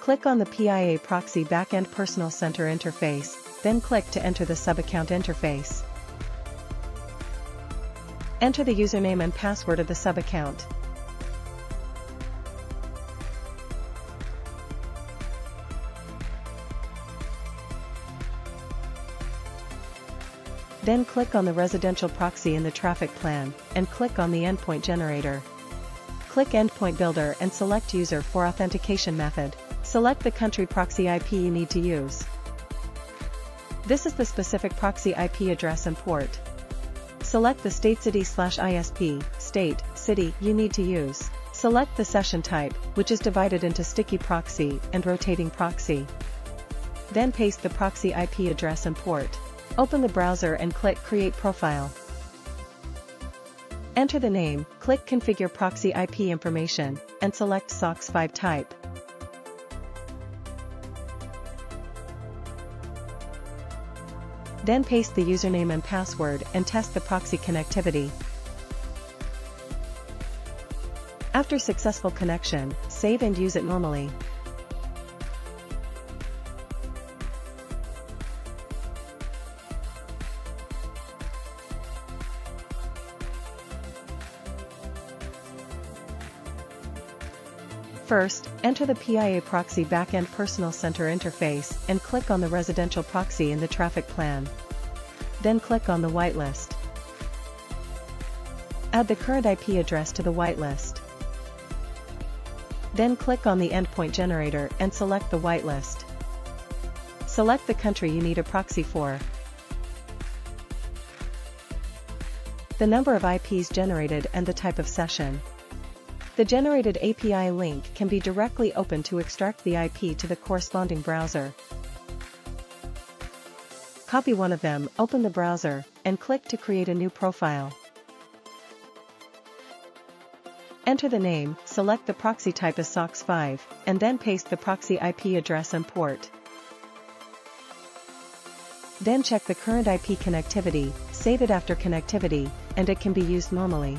Click on the PIA Proxy Backend Personal Center interface, then click to enter the subaccount interface. Enter the username and password of the subaccount. Then click on the residential proxy in the traffic plan, and click on the endpoint generator. Click Endpoint Builder and select User for authentication method. Select the country proxy IP you need to use. This is the specific proxy IP address and port. Select the state city slash ISP, state, city you need to use. Select the session type, which is divided into sticky proxy and rotating proxy. Then paste the proxy IP address and port. Open the browser and click Create Profile. Enter the name, click Configure Proxy IP Information, and select SOCKS 5 type. Then paste the username and password and test the proxy connectivity. After successful connection, save and use it normally. First, enter the PIA Proxy Backend Personal Center interface and click on the residential proxy in the traffic plan. Then click on the whitelist. Add the current IP address to the whitelist. Then click on the endpoint generator and select the whitelist. Select the country you need a proxy for. The number of IPs generated and the type of session. The generated API link can be directly opened to extract the IP to the corresponding browser. Copy one of them, open the browser, and click to create a new profile. Enter the name, select the proxy type as SOCKS 5, and then paste the proxy IP address and port. Then check the current IP connectivity, save it after connectivity, and it can be used normally.